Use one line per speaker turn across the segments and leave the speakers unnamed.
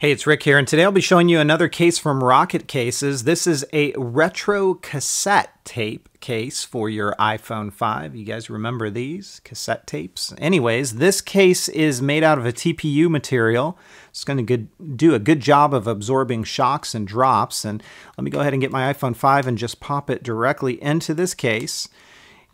Hey, it's Rick here, and today I'll be showing you another case from Rocket Cases. This is a retro cassette tape case for your iPhone 5. You guys remember these cassette tapes? Anyways, this case is made out of a TPU material. It's going to do a good job of absorbing shocks and drops. And let me go ahead and get my iPhone 5 and just pop it directly into this case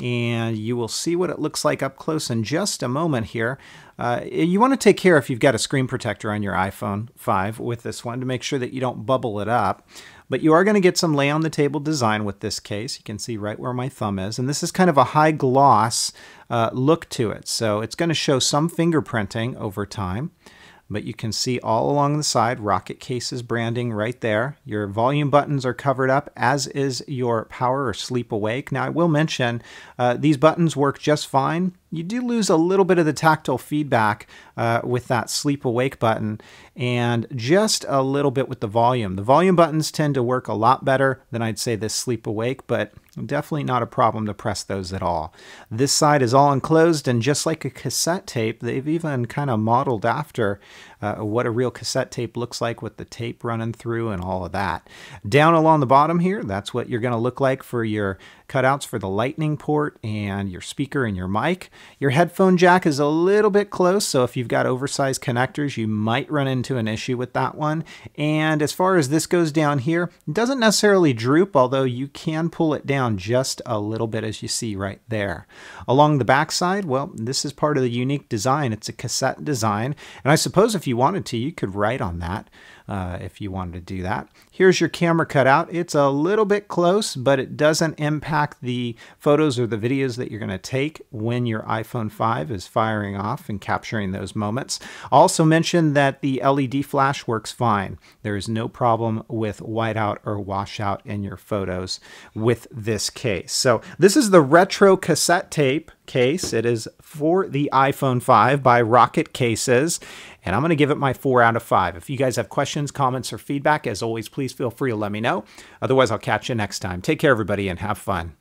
and you will see what it looks like up close in just a moment here. Uh, you want to take care if you've got a screen protector on your iPhone 5 with this one to make sure that you don't bubble it up. But you are going to get some lay on the table design with this case. You can see right where my thumb is. And this is kind of a high gloss uh, look to it. So it's going to show some fingerprinting over time but you can see all along the side Rocket Cases branding right there. Your volume buttons are covered up, as is your power or sleep awake. Now, I will mention uh, these buttons work just fine you do lose a little bit of the tactile feedback uh, with that sleep awake button and just a little bit with the volume. The volume buttons tend to work a lot better than I'd say this sleep awake, but definitely not a problem to press those at all. This side is all enclosed and just like a cassette tape, they've even kind of modeled after uh, what a real cassette tape looks like with the tape running through and all of that. Down along the bottom here, that's what you're going to look like for your cutouts for the lightning port and your speaker and your mic. Your headphone jack is a little bit close, so if you've got oversized connectors, you might run into an issue with that one. And as far as this goes down here, it doesn't necessarily droop, although you can pull it down just a little bit as you see right there. Along the back side, well, this is part of the unique design. It's a cassette design, and I suppose if you wanted to, you could write on that uh, if you wanted to do that. Here's your camera cutout. It's a little bit close, but it doesn't impact the photos or the videos that you're going to take when your iPhone 5 is firing off and capturing those moments. Also mention that the LED flash works fine. There is no problem with whiteout or washout in your photos with this case. So this is the retro cassette tape case. It is for the iPhone 5 by Rocket Cases, and I'm going to give it my 4 out of 5. If you guys have questions, comments, or feedback, as always, please feel free to let me know. Otherwise, I'll catch you next time. Take care, everybody, and have fun.